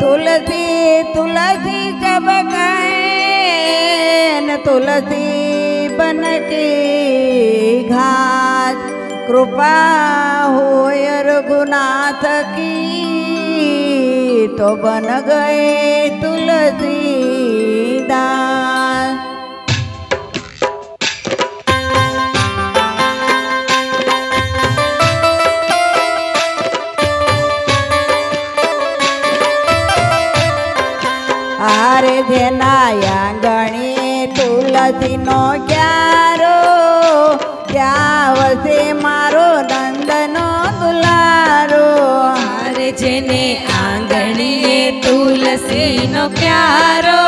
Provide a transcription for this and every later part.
तुलसी तुलसी जब न तुलसी बन के घास कृपा हो रघुनाथ की तो बन गए तुलसी दास આરે જેના ગણી તુલસીનો ક્યારો ત્યાં વસે મારો નંદનો દુલારો અરે જેને આંગણીએ તુલસીનો પ્યારો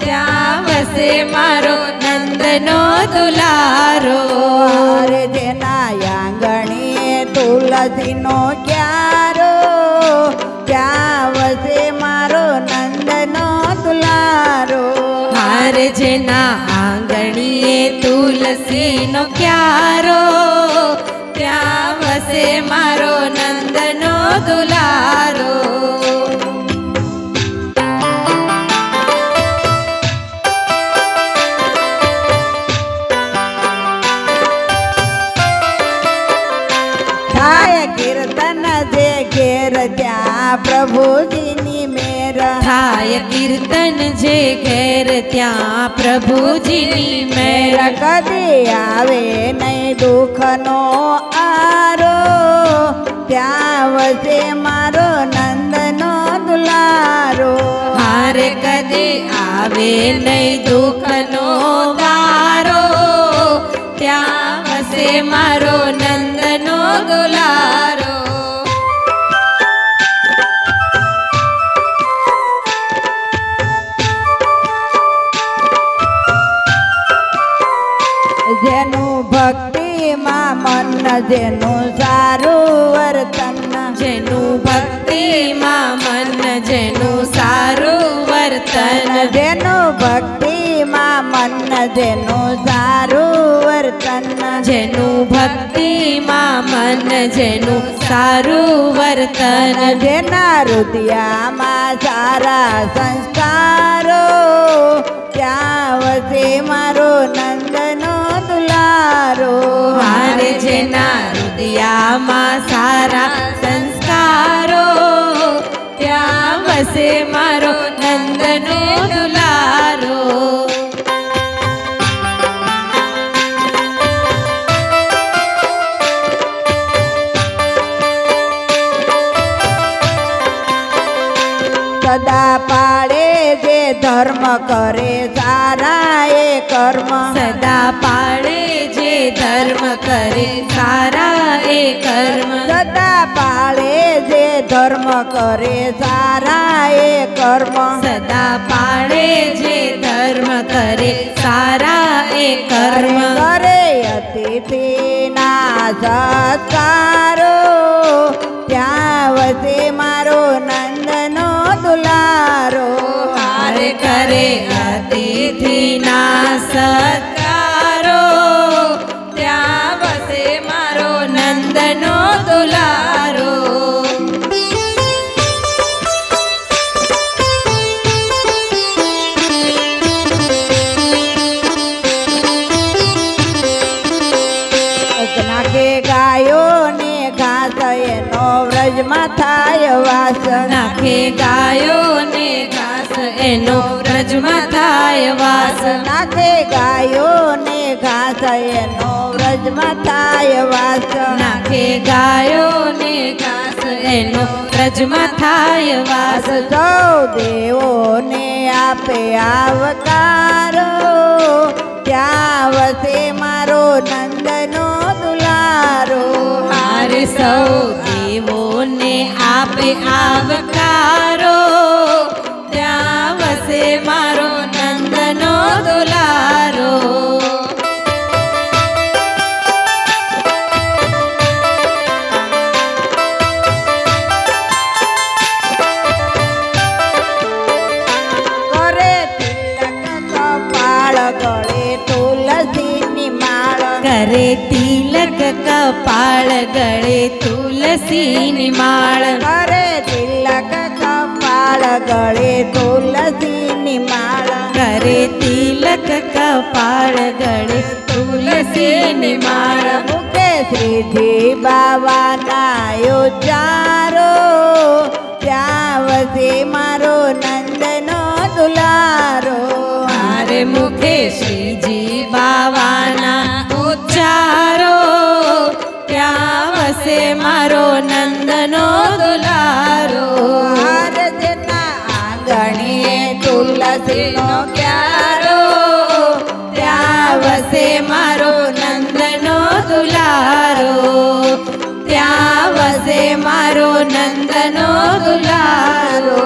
ત્યાં વસે મારો નંદનો દુલારો જેના આંગણીએ તુલસીનો ક્યારો ત્યાં વસે મારો નંદનો દુલારો થાય કીર્તન જે ઘેર ત્યાં પ્રભુજીની મેર થાય કીર્તન જે ઘેર ત્યાં પ્રભુજીની મેર મેર કદી આવે નહીં દુઃખનો આરો ત્યાં વસે મારો નંદનો દુલારો હાર કદી આવે નહીં દુઃખનો વારો ત્યાં વસે મારો જેનું સારું વર્તન જેનું ભક્તિમાં મન જેનું સારું વર્તન જેનું ભક્તિમાં મન જેનું સારું વર્તન જેનું ભક્તિમાં મન જેનું સારું વર્તન જેના હૃદયામાં સારા સંસ્કારો સદા પાડે જે ધર્મ કરે સારા એ કર્મ સદા પાળે જે ધર્મ કરે સારા એ કર્મ સદા પાળે જે ધર્મ કરે સારા એ કર્મ સદા પાળે જે ધર્મ કરે સારા એ કર્મ કરે અતિથિના સત્કારો ત્યાં વસે મારો નંદનો દુલારો હાર કરે અતિથિના સત્કારો ત્યાં વસે મારો નંદનો વ્રજમાં થાય વાસ નાખે ગાયો ને ઘાસ એનો વ્રજમાં થાય વાસ નાખે ગાયો ને ઘાસ એનો વ્રજમાં થાય વાસ નાખે ગાયો ને ઘાસ એનો વ્રજમાં થાય વાસ સૌ દેવોને આપે આવકારો. ત્યાં વસે મારો નંદનો દુલારો. હાર સૌ આપે આવકારો ત્યાં વસે મારો નંદનો દુલારો કરે તિલક કપાળ ગળે તુલસીની માળ કરે गळे तुलसी माळ करे तिलक कपाळ गळे तुलसी निमाळ मुखे श्रीधी बाबा नायो चारो। त्यावसे मारो नंदनो दुलारो। मारे मुखे श्री जी बाबा તુલસીનો ક્યારો ત્યાં વસે મારો નંદનો દુલારો ત્યાં વસે મારો નંદનો દુલારો